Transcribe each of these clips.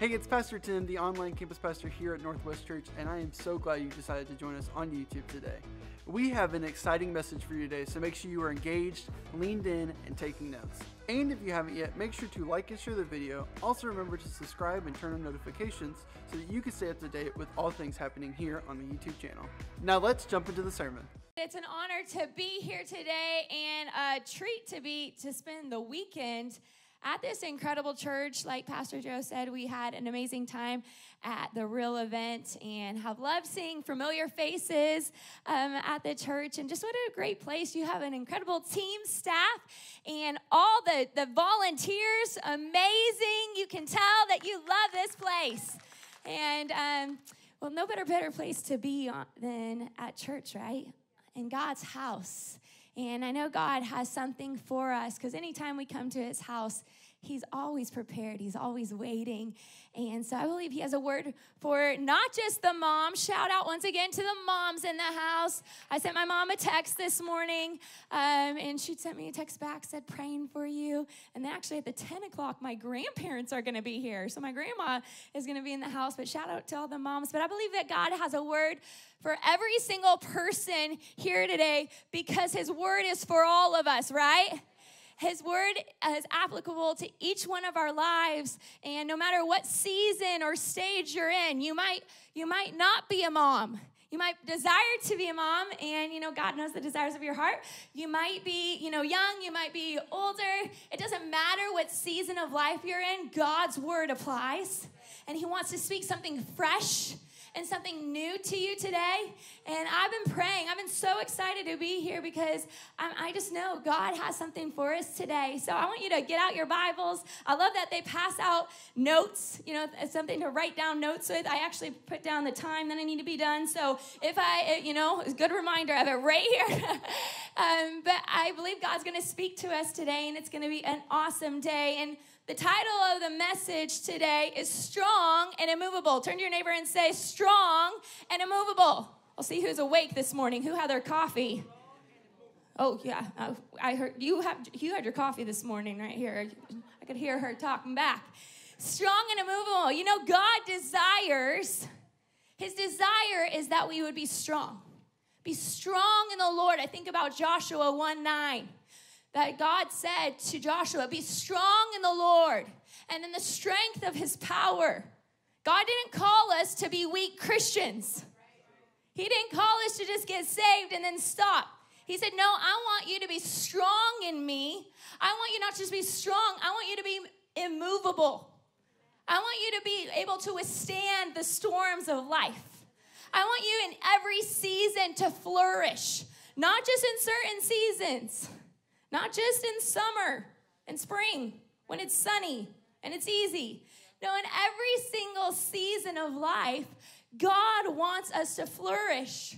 Hey, it's Pastor Tim, the online campus pastor here at Northwest Church, and I am so glad you decided to join us on YouTube today. We have an exciting message for you today, so make sure you are engaged, leaned in, and taking notes. And if you haven't yet, make sure to like and share the video. Also, remember to subscribe and turn on notifications so that you can stay up to date with all things happening here on the YouTube channel. Now, let's jump into the sermon. It's an honor to be here today and a treat to be to spend the weekend at this incredible church. Like Pastor Joe said, we had an amazing time at the real event and have loved seeing familiar faces um, at the church. And just what a great place. You have an incredible team, staff, and all the, the volunteers. Amazing. You can tell that you love this place. And, um, well, no better, better place to be than at church, right? In God's house. And I know God has something for us because anytime we come to his house, he's always prepared, he's always waiting. And so I believe he has a word for not just the moms. Shout out once again to the moms in the house. I sent my mom a text this morning, um, and she sent me a text back, said, praying for you. And then actually at the 10 o'clock, my grandparents are going to be here. So my grandma is going to be in the house, but shout out to all the moms. But I believe that God has a word for every single person here today because his word is for all of us, right? His word is applicable to each one of our lives. And no matter what season or stage you're in, you might, you might not be a mom. You might desire to be a mom, and you know, God knows the desires of your heart. You might be, you know, young, you might be older. It doesn't matter what season of life you're in, God's word applies. And He wants to speak something fresh and something new to you today. And I've been praying. I've been so excited to be here because I, I just know God has something for us today. So I want you to get out your Bibles. I love that they pass out notes, you know, something to write down notes with. I actually put down the time that I need to be done. So if I, you know, it's a good reminder, have it right here. um, but I believe God's going to speak to us today, and it's going to be an awesome day. And the title of the message today is Strong and Immovable. Turn to your neighbor and say, Strong and Immovable. I'll see who's awake this morning, who had their coffee. Oh, yeah. Uh, I heard you, have, you had your coffee this morning right here. I could hear her talking back. Strong and immovable. You know, God desires, His desire is that we would be strong. Be strong in the Lord. I think about Joshua 1 9 that God said to Joshua, Be strong in the Lord and in the strength of his power. God didn't call us to be weak Christians. He didn't call us to just get saved and then stop. He said, No, I want you to be strong in me. I want you not just to be strong, I want you to be immovable. I want you to be able to withstand the storms of life. I want you in every season to flourish, not just in certain seasons. Not just in summer and spring when it's sunny and it's easy. No, in every single season of life, God wants us to flourish.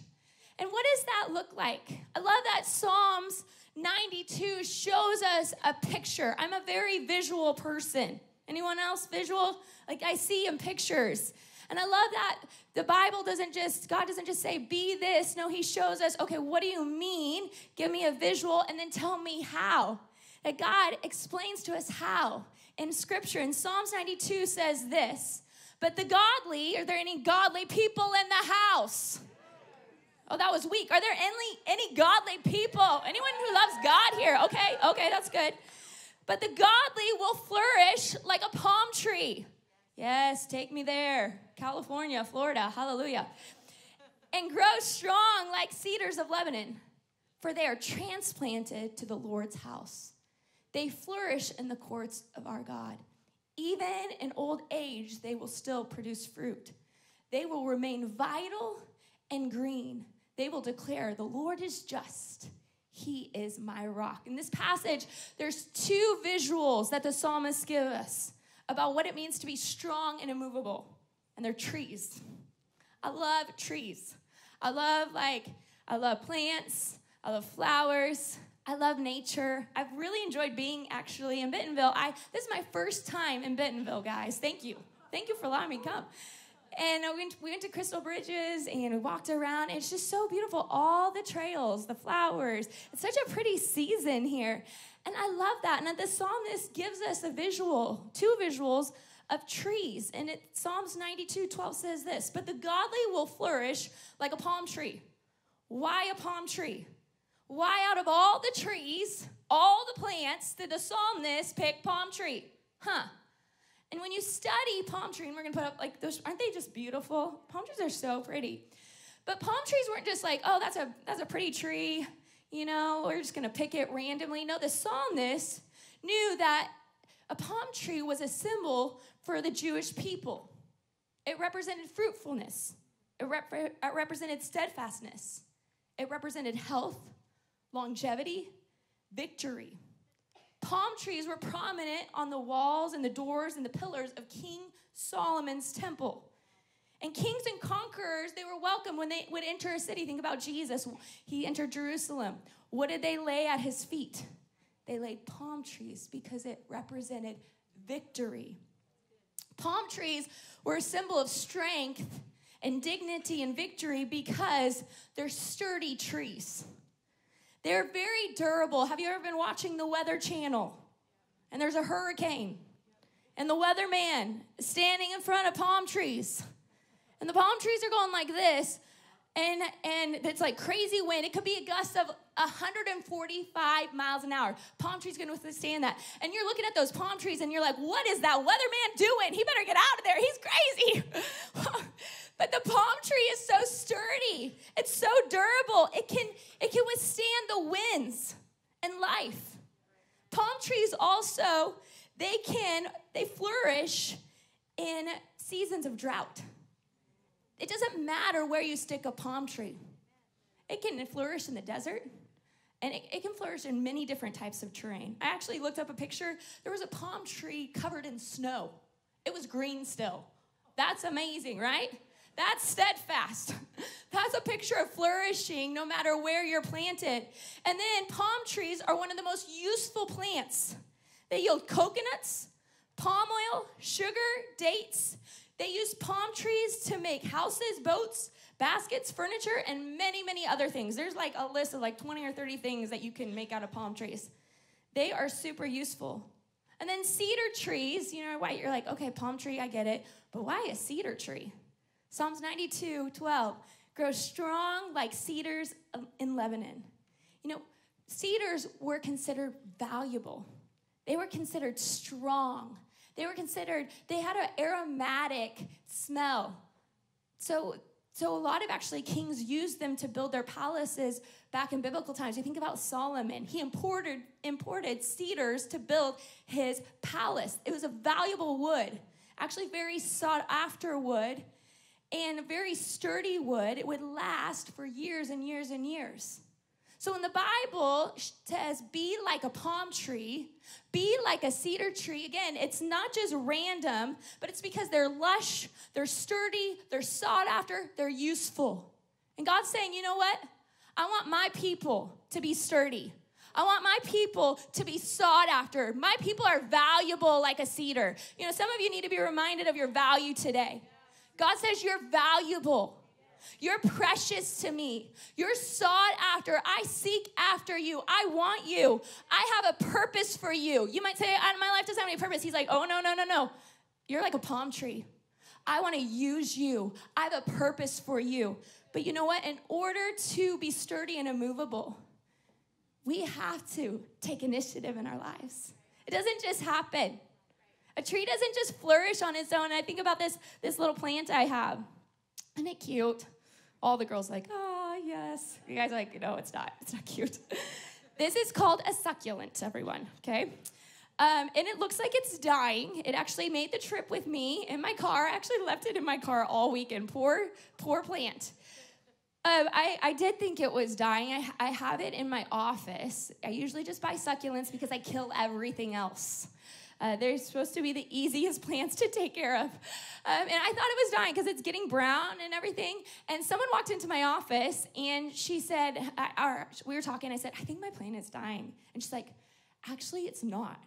And what does that look like? I love that Psalms 92 shows us a picture. I'm a very visual person. Anyone else visual? Like I see in pictures. And I love that the Bible doesn't just, God doesn't just say, be this. No, He shows us, okay, what do you mean? Give me a visual and then tell me how. That God explains to us how in Scripture. And Psalms 92 says this But the godly, are there any godly people in the house? Oh, that was weak. Are there any, any godly people? Anyone who loves God here? Okay, okay, that's good. But the godly will flourish like a palm tree. Yes, take me there. California, Florida, hallelujah. And grow strong like cedars of Lebanon, for they are transplanted to the Lord's house. They flourish in the courts of our God. Even in old age, they will still produce fruit. They will remain vital and green. They will declare, The Lord is just. He is my rock. In this passage, there's two visuals that the psalmists give us about what it means to be strong and immovable. And they're trees. I love trees. I love like I love plants. I love flowers. I love nature. I've really enjoyed being actually in Bentonville. I this is my first time in Bentonville, guys. Thank you. Thank you for allowing me to come. And uh, we went, we went to Crystal Bridges and we walked around. It's just so beautiful. All the trails, the flowers. It's such a pretty season here. And I love that. And the psalmist gives us a visual, two visuals of trees. And it, Psalms 92 12 says this But the godly will flourish like a palm tree. Why a palm tree? Why, out of all the trees, all the plants, did the psalmist pick palm tree? Huh. And when you study palm tree, and we're gonna put up like those, aren't they just beautiful? Palm trees are so pretty. But palm trees weren't just like, oh, that's a that's a pretty tree, you know, we're just gonna pick it randomly. No, the psalmist knew that a palm tree was a symbol for the Jewish people. It represented fruitfulness. It, rep- it represented steadfastness. It represented health, longevity, victory. Palm trees were prominent on the walls and the doors and the pillars of King Solomon's temple. And kings and conquerors, they were welcome when they would enter a city. Think about Jesus. He entered Jerusalem. What did they lay at his feet? They laid palm trees because it represented victory. Palm trees were a symbol of strength and dignity and victory because they're sturdy trees. They're very durable. Have you ever been watching the Weather Channel? And there's a hurricane, and the weatherman standing in front of palm trees. And the palm trees are going like this, and and it's like crazy wind. It could be a gust of 145 miles an hour. Palm trees gonna withstand that. And you're looking at those palm trees and you're like, what is that weatherman doing? He better get out of there. He's crazy. but the palm tree is so sturdy. It's so durable. It can it can withstand the winds and life. Palm trees also they can they flourish in seasons of drought. It doesn't matter where you stick a palm tree. It can flourish in the desert, and it, it, can flourish in many different types of terrain. I actually looked up a picture. There was a palm tree covered in snow, it was green still. That's amazing, right? That's steadfast. That's a picture of flourishing no matter where you're planted. And then palm trees are one of the most useful plants. They yield coconuts, palm oil, sugar, dates. They use palm trees to make houses, boats, baskets, furniture, and many, many other things. There's like a list of like 20 or 30 things that you can make out of palm trees. They are super useful. And then cedar trees, you know, why you're like, okay, palm tree, I get it, but why a cedar tree? Psalms 92, 12, grow strong like cedars um, in Lebanon. You know, cedars were considered valuable. They were considered strong. They were considered, they had an aromatic smell. So, so a lot of actually kings used them to build their palaces back in biblical times. You think about Solomon. He imported, imported cedars to build his palace. It was a valuable wood, actually very sought after wood and very sturdy wood. It would last for years and years and years. So when the Bible says, be like a palm tree, be like a cedar tree, again, it's not just random, but it's because they're lush, they're sturdy, they're sought after, they're useful. And God's saying, you know what? I want my people to be sturdy. I want my people to be sought after. My people are valuable like a cedar. You know, some of you need to be reminded of your value today. God says you're valuable. You're precious to me. You're sought after. I seek after you. I want you. I have a purpose for you. You might say, uh, My life doesn't have any purpose. He's like, Oh, no, no, no, no. You're like a palm tree. I want to use you. I have a purpose for you. But you know what? In order to be sturdy and immovable, we have to take initiative in our lives. It doesn't just happen. A tree doesn't just flourish on its own. I think about this, this little plant I have. Isn't it cute? All the girls like, oh, yes. You guys like, no, it's not. It's not cute. this is called a succulent, everyone, okay? Um, and it looks like it's dying. It actually made the trip with me in my car. I actually left it in my car all weekend. Poor, poor plant. Um, I, I did think it was dying. I, I have it in my office. I usually just buy succulents because I kill everything else. Uh, they're supposed to be the easiest plants to take care of. Um, and I thought it was dying because it's getting brown and everything. And someone walked into my office and she said, or we were talking, I said, I think my plant is dying. And she's like, actually, it's not.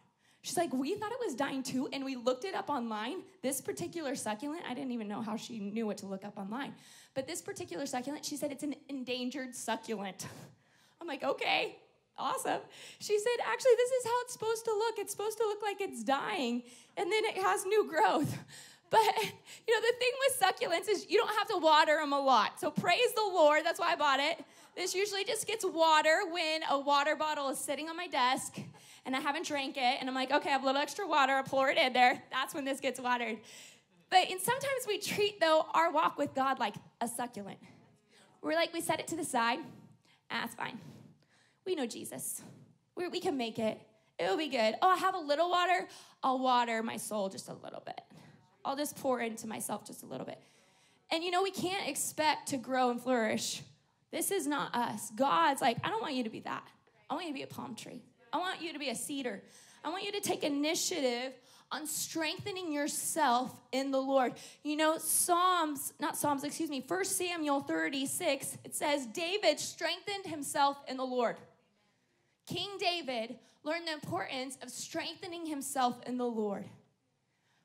She's like, we thought it was dying too, and we looked it up online. This particular succulent, I didn't even know how she knew what to look up online. But this particular succulent, she said it's an endangered succulent. I'm like, okay, awesome. She said, actually, this is how it's supposed to look. It's supposed to look like it's dying, and then it has new growth. But you know, the thing with succulents is you don't have to water them a lot. So praise the Lord. That's why I bought it. This usually just gets water when a water bottle is sitting on my desk and I haven't drank it, and I'm like, okay, I have a little extra water, I pour it in there. That's when this gets watered. But and sometimes we treat though our walk with God like a succulent. We're like, we set it to the side. Ah, fine. We know Jesus. we we can make it. It'll be good. Oh, I have a little water. I'll water my soul just a little bit. I'll just pour into myself just a little bit. And you know, we can't expect to grow and flourish. This is not us. God's like, I don't want you to be that. I want you to be a palm tree. I want you to be a cedar. I want you to take initiative on strengthening yourself in the Lord. You know, Psalms, not Psalms, excuse me, First Samuel 36, it says, David strengthened himself in the Lord. King David learned the importance of strengthening himself in the Lord.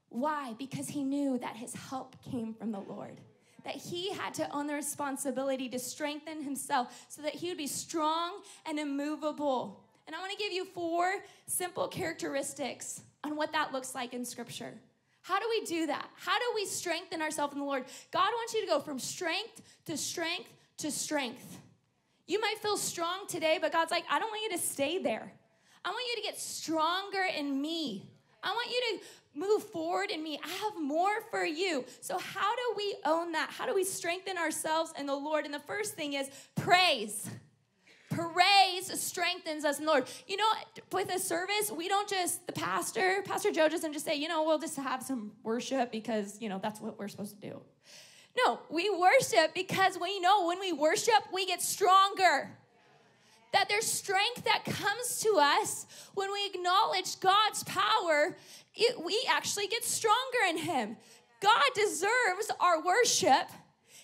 Why? Because he knew that his help came from the Lord. That he had to own the responsibility to strengthen himself so that he would be strong and immovable. And I want to give you four simple characteristics on what that looks like in Scripture. How do we do that? How do we strengthen ourselves in the Lord? God wants you to go from strength to strength to strength. You might feel strong today, but God's like, I don't want you to stay there. I want you to get stronger in me. I want you to move forward in me. I have more for you. So, how do we own that? How do we strengthen ourselves in the Lord? And the first thing is praise. Praise strengthens us in the Lord. You know, with a service, we don't just, the pastor, Pastor Joe doesn't just say, you know, we'll just have some worship because, you know, that's what we're supposed to do. No, we worship because we know when we worship, we get stronger that there's strength that comes to us when we acknowledge God's power, it, we actually get stronger in Him. God deserves our worship.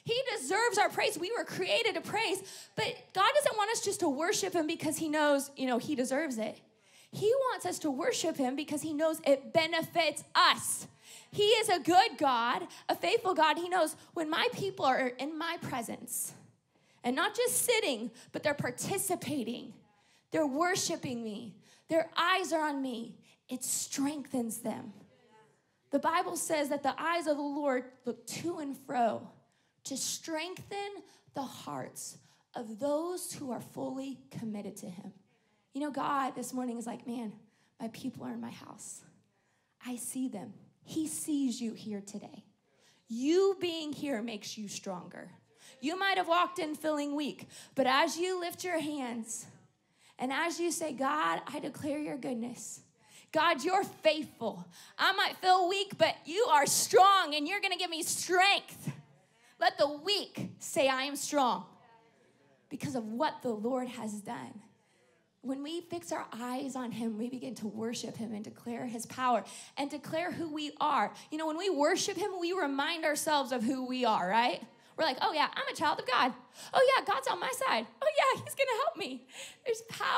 He deserves our praise. We were created to praise, but God doesn't want us just to worship Him because He knows, you know, He deserves it. He wants us to worship Him because He knows it benefits us. He is a good God, a faithful God. He knows when my people are in my presence, and not just sitting, but they're participating. They're worshiping me. Their eyes are on me. It strengthens them. The Bible says that the eyes of the Lord look to and fro to strengthen the hearts of those who are fully committed to Him. You know, God this morning is like, man, my people are in my house. I see them. He sees you here today. You being here makes you stronger. You might have walked in feeling weak, but as you lift your hands and as you say, God, I declare your goodness. God, you're faithful. I might feel weak, but you are strong and you're going to give me strength. Let the weak say, I am strong because of what the Lord has done. When we fix our eyes on Him, we begin to worship Him and declare His power and declare who we are. You know, when we worship Him, we remind ourselves of who we are, right? We're like, oh yeah, I'm a child of God. Oh yeah, God's on my side. Oh yeah, He's gonna help me. There's power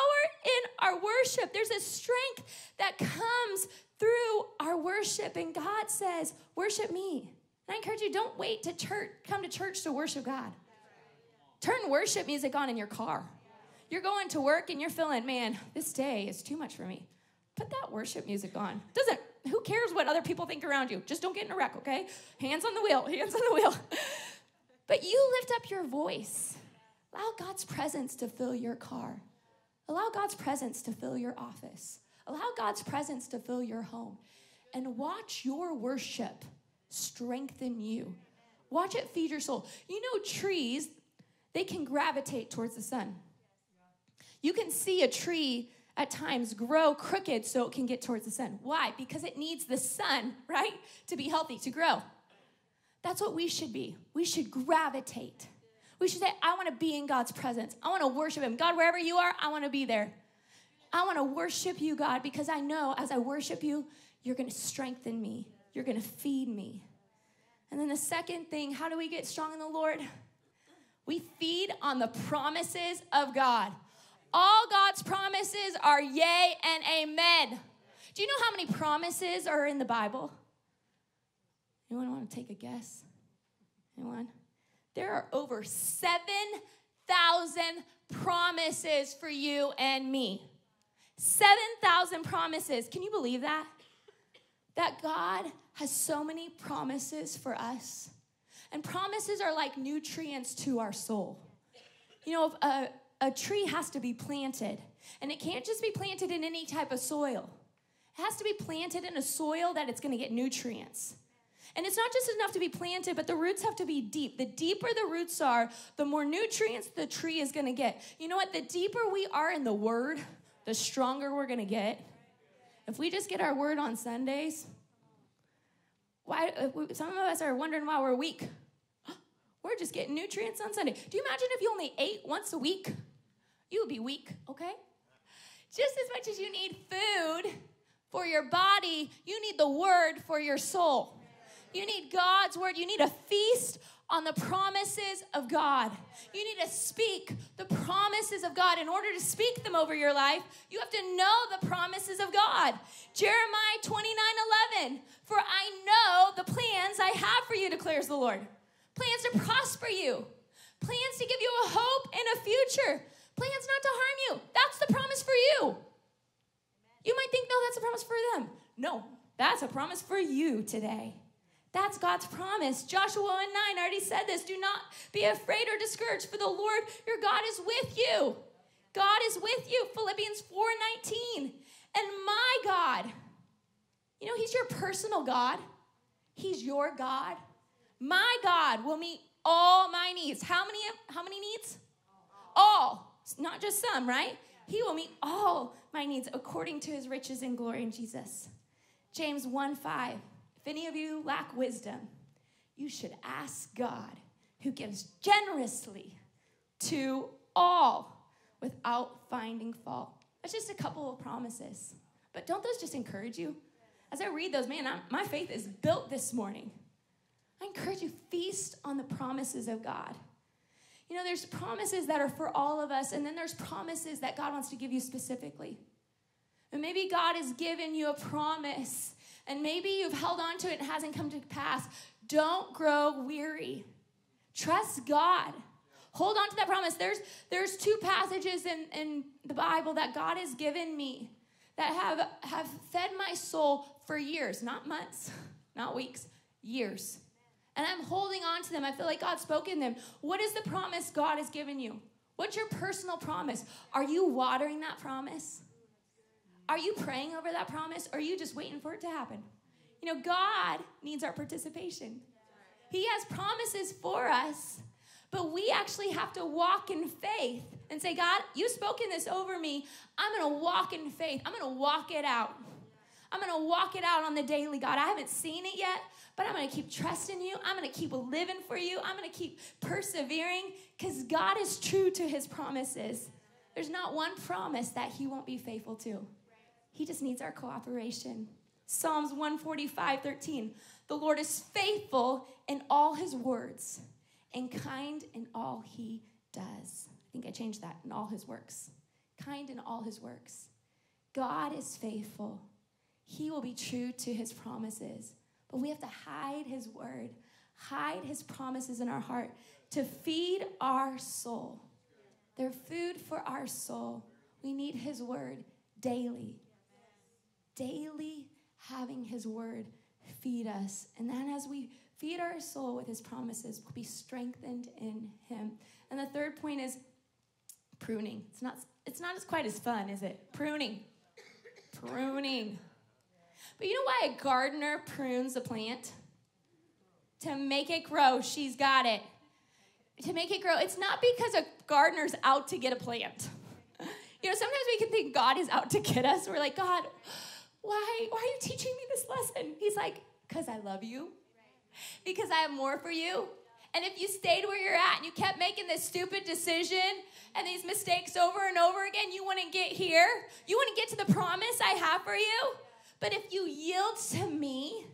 in our worship, there's a strength that comes through our worship. And God says, worship me. And I encourage you, don't wait to church, come to church to worship God. Turn worship music on in your car. You're going to work and you're feeling, man, this day is too much for me. Put that worship music on. Doesn't who cares what other people think around you? Just don't get in a wreck, okay? Hands on the wheel, hands on the wheel. But you lift up your voice. Allow God's presence to fill your car. Allow God's presence to fill your office. Allow God's presence to fill your home. And watch your worship strengthen you. Watch it feed your soul. You know, trees, they can gravitate towards the sun. You can see a tree at times grow crooked so it can get towards the sun. Why? Because it needs the sun, right, to be healthy, to grow. That's what we should be. We should gravitate. We should say, I want to be in God's presence. I want to worship Him. God, wherever you are, I want to be there. I want to worship you, God, because I know as I worship you, you're going to strengthen me, you're going to feed me. And then the second thing, how do we get strong in the Lord? We feed on the promises of God. All God's promises are yea and amen. Do you know how many promises are in the Bible? Anyone want to take a guess? Anyone? There are over 7,000 promises for you and me. 7,000 promises. Can you believe that? That God has so many promises for us. And promises are like nutrients to our soul. You know, a, a tree has to be planted, and it can't just be planted in any type of soil. It has to be planted in a soil that it's gonna get nutrients. And it's not just enough to be planted, but the roots have to be deep. The deeper the roots are, the more nutrients the tree is gonna get. You know what? The deeper we are in the word, the stronger we're gonna get. If we just get our word on Sundays, why uh, some of us are wondering why we're weak. We're just getting nutrients on Sunday. Do you imagine if you only ate once a week? You would be weak, okay? Just as much as you need food for your body, you need the word for your soul. You need God's word. You need a feast on the promises of God. You need to speak the promises of God. In order to speak them over your life, you have to know the promises of God. Jeremiah 29 11. For I know the plans I have for you, declares the Lord. Plans to prosper you, plans to give you a hope and a future, plans not to harm you. That's the promise for you. You might think, no, that's a promise for them. No, that's a promise for you today. That's God's promise. Joshua 1 9 I already said this. Do not be afraid or discouraged, for the Lord your God is with you. God is with you. Philippians 4 19. And my God, you know, He's your personal God, He's your God. My God will meet all my needs. How many, how many needs? All. Not just some, right? He will meet all my needs according to his riches and glory in Jesus. James 1 5. If any of you lack wisdom, you should ask God, who gives generously to all without finding fault. That's just a couple of promises. But don't those just encourage you? As I read those, man, I'm, my faith is built this morning. I encourage you, feast on the promises of God. You know, there's promises that are for all of us, and then there's promises that God wants to give you specifically. And maybe God has given you a promise and maybe you've held on to it and hasn't come to pass. Don't grow weary. Trust God. Hold on to that promise. There's, there's two passages in, in the Bible that God has given me that have, have fed my soul for years, not months, not weeks, years. And I'm holding on to them. I feel like God's spoken them. What is the promise God has given you? What's your personal promise? Are you watering that promise? Are you praying over that promise or are you just waiting for it to happen? You know, God needs our participation. He has promises for us, but we actually have to walk in faith and say, God, you've spoken this over me. I'm going to walk in faith. I'm going to walk it out. I'm going to walk it out on the daily, God. I haven't seen it yet, but I'm going to keep trusting you. I'm going to keep living for you. I'm going to keep persevering because God is true to his promises. There's not one promise that he won't be faithful to. He just needs our cooperation. Psalms 145 13. The Lord is faithful in all his words and kind in all he does. I think I changed that in all his works. Kind in all his works. God is faithful. He will be true to his promises. But we have to hide his word, hide his promises in our heart to feed our soul. They're food for our soul. We need his word daily daily having His word feed us. And then as we feed our soul with His promises, we'll be strengthened in Him. And the third point is pruning. It's not, it's not as quite as fun, is it? Pruning. Pruning. But you know why a gardener prunes a plant? To make it grow. She's got it. To make it grow. It's not because a gardener's out to get a plant. You know, sometimes we can think God is out to get us. We're like, God, why, why are you teaching me this lesson? He's like, Because I love you, because I have more for you. And if you stayed where you're at and you kept making this stupid decision and these mistakes over and over again, you wouldn't get here. You wouldn't get to the promise I have for you. But if you yield to me,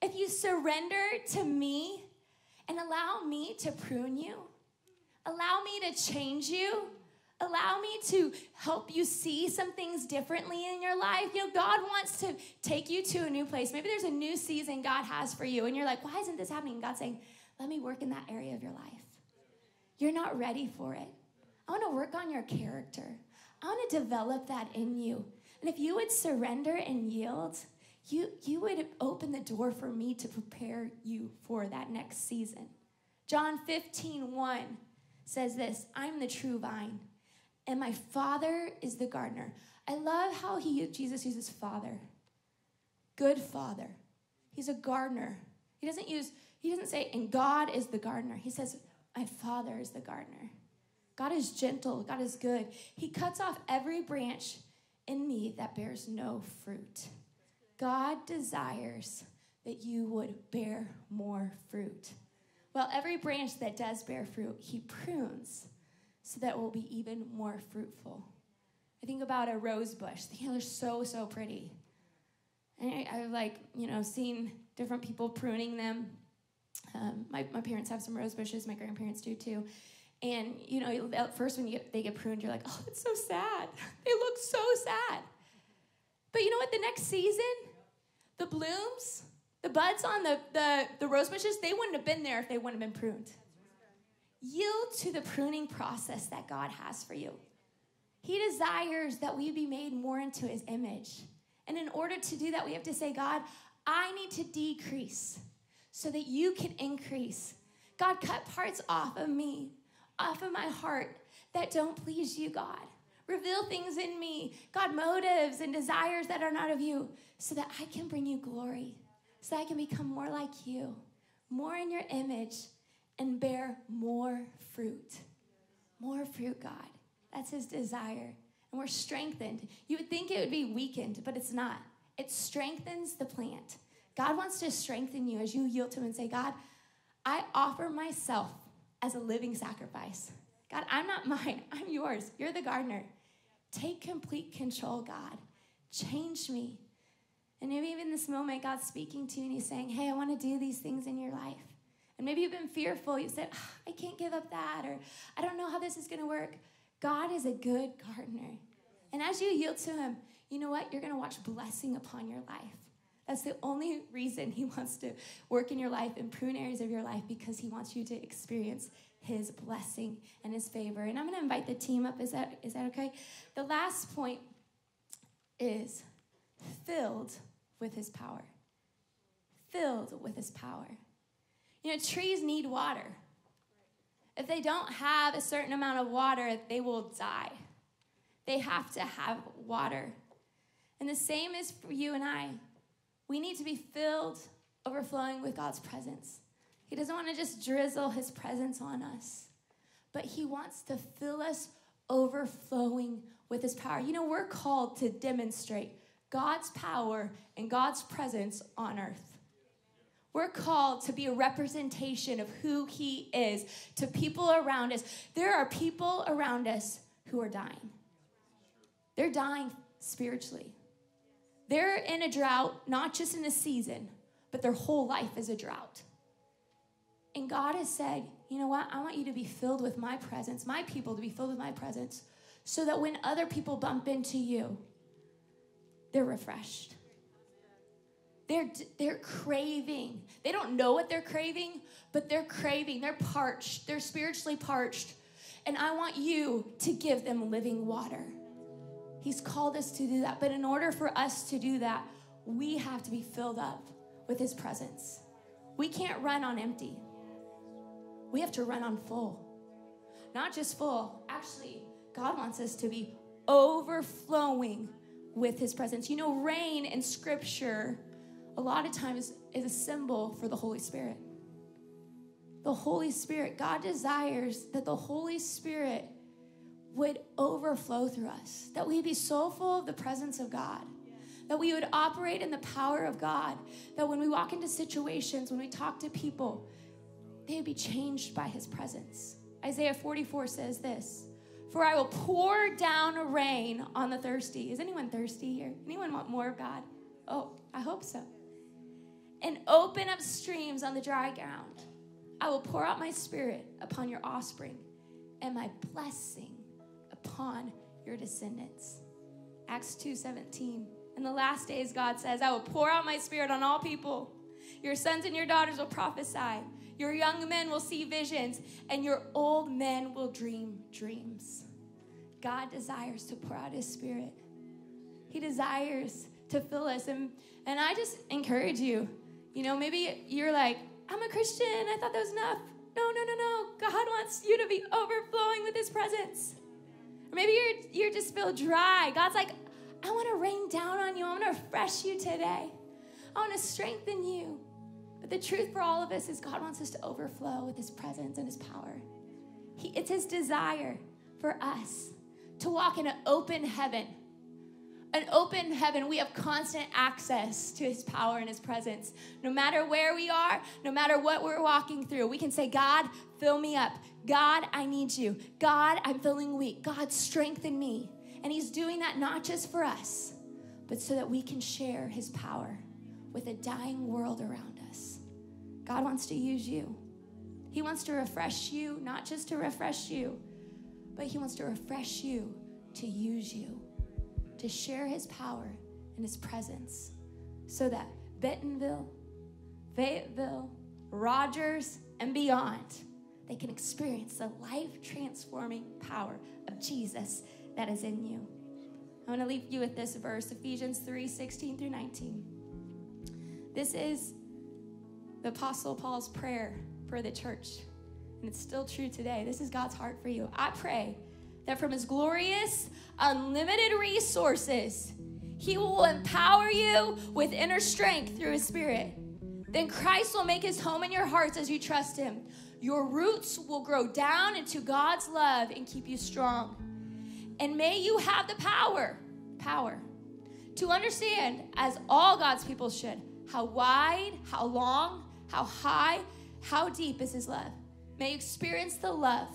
if you surrender to me and allow me to prune you, allow me to change you, allow me to help you see some things differently in your life. You know, God wants to take you to a new place. Maybe there's a new season God has for you, and you're like, why isn't this happening? God's saying, let me work in that area of your life. You're not ready for it. I want to work on your character. I want to develop that in you. And if you would surrender and yield, you, you would open the door for me to prepare you for that next season. John 15, 1 says this I'm the true vine, and my Father is the gardener. I love how he, Jesus uses Father. Good Father. He's a gardener. He doesn't use, he doesn't say, and God is the gardener. He says, my Father is the gardener. God is gentle, God is good. He cuts off every branch in me that bears no fruit. God desires that you would bear more fruit. Well, every branch that does bear fruit, He prunes so that it will be even more fruitful. I think about a rose bush. They're so, so pretty. And I, have like, you know, seen different people pruning them. Um, my, my parents have some rose bushes, my grandparents do too. And, you know, at first when you they get pruned, you're like, oh, it's so sad. They look so sad. But you know what? The next season, the blooms, the buds on the, the, the rose bushes, they wouldn't have been there if they wouldn't have been pruned. Yield to the pruning process that God has for you. He desires that we be made more into his image. And in order to do that, we have to say, God, I need to decrease so that you can increase. God, cut parts off of me, off of my heart that don't please you, God. Reveal things in me, God, motives and desires that are not of you, so that I can bring you glory, so that I can become more like you, more in your image, and bear more fruit. More fruit, God. That's his desire. And we're strengthened. You would think it would be weakened, but it's not. It strengthens the plant. God wants to strengthen you as you yield to him and say, God, I offer myself as a living sacrifice. God, I'm not mine, I'm yours. You're the gardener. Take complete control, God. Change me. And maybe even this moment, God's speaking to you and He's saying, Hey, I want to do these things in your life. And maybe you've been fearful. You've said, oh, I can't give up that, or I don't know how this is going to work. God is a good gardener. And as you yield to Him, you know what? You're going to watch blessing upon your life. That's the only reason He wants to work in your life and prune areas of your life because He wants you to experience His blessing and His favor. And I'm going to invite the team up. Is that, is that okay? The last point is filled with His power. Filled with His power. You know, trees need water. If they don't have a certain amount of water, they will die. They have to have water. And the same is for you and I. We need to be filled, overflowing with God's presence. He doesn't want to just drizzle his presence on us, but he wants to fill us overflowing with his power. You know, we're called to demonstrate God's power and God's presence on earth. We're called to be a representation of who He is to people around us. There are people around us who are dying. They're dying spiritually. They're in a drought, not just in a season, but their whole life is a drought. And God has said, you know what? I want you to be filled with my presence, my people to be filled with my presence, so that when other people bump into you, they're refreshed. They're, they're craving. They don't know what they're craving, but they're craving. They're parched. They're spiritually parched. And I want you to give them living water. He's called us to do that. But in order for us to do that, we have to be filled up with His presence. We can't run on empty. We have to run on full. Not just full, actually, God wants us to be overflowing with His presence. You know, rain in Scripture a lot of times is a symbol for the Holy Spirit. The Holy Spirit, God desires that the Holy Spirit would overflow through us, that we'd be so full of the presence of God, that we would operate in the power of God, that when we walk into situations, when we talk to people, they would be changed by his presence. Isaiah 44 says this For I will pour down a rain on the thirsty. Is anyone thirsty here? Anyone want more of God? Oh, I hope so and open up streams on the dry ground. I will pour out my spirit upon your offspring and my blessing upon your descendants. Acts 2:17. In the last days God says, I will pour out my spirit on all people. Your sons and your daughters will prophesy. Your young men will see visions, and your old men will dream dreams. God desires to pour out His Spirit. He desires to fill us. And, and I just encourage you, you know, maybe you're like, I'm a Christian. I thought that was enough. No, no, no, no. God wants you to be overflowing with His presence. Or maybe you're, you're just feel dry. God's like, I want to rain down on you. I want to refresh you today. I want to strengthen you. But the truth for all of us is God wants us to overflow with His presence and His power. He, it's His desire for us to walk in an open heaven. An open heaven, we have constant access to His power and His presence. No matter where we are, no matter what we're walking through, we can say, God, fill me up. God, I need you. God, I'm feeling weak. God, strengthen me. And He's doing that not just for us, but so that we can share His power with a dying world around us. God wants to use you. He wants to refresh you, not just to refresh you, but He wants to refresh you to use you, to share His power and His presence, so that Bentonville, Fayetteville, Rogers, and beyond, they can experience the life transforming power of Jesus that is in you. I want to leave you with this verse, Ephesians 3 16 through 19. This is the Apostle Paul's prayer for the church, and it's still true today. This is God's heart for you. I pray that from his glorious, unlimited resources, he will empower you with inner strength through his spirit. Then Christ will make his home in your hearts as you trust him. Your roots will grow down into God's love and keep you strong. And may you have the power, power, to understand, as all God's people should, how wide, how long, how high, how deep is His love. May you experience the love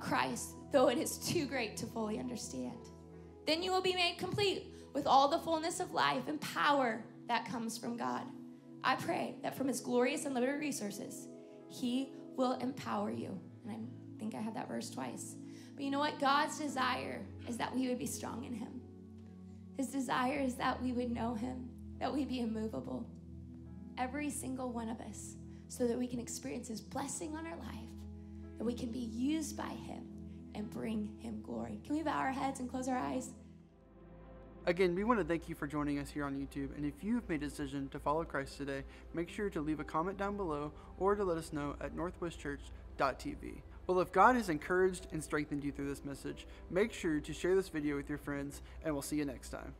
Christ, though it is too great to fully understand. Then you will be made complete with all the fullness of life and power that comes from God. I pray that from His glorious and limited resources, He will empower you. And I think I have that verse twice. But you know what? God's desire is that we would be strong in Him. His desire is that we would know Him, that we be immovable, every single one of us, so that we can experience His blessing on our life, that we can be used by Him and bring Him glory. Can we bow our heads and close our eyes? Again, we want to thank you for joining us here on YouTube. And if you have made a decision to follow Christ today, make sure to leave a comment down below or to let us know at northwestchurch.tv. Well, if God has encouraged and strengthened you through this message, make sure to share this video with your friends, and we'll see you next time.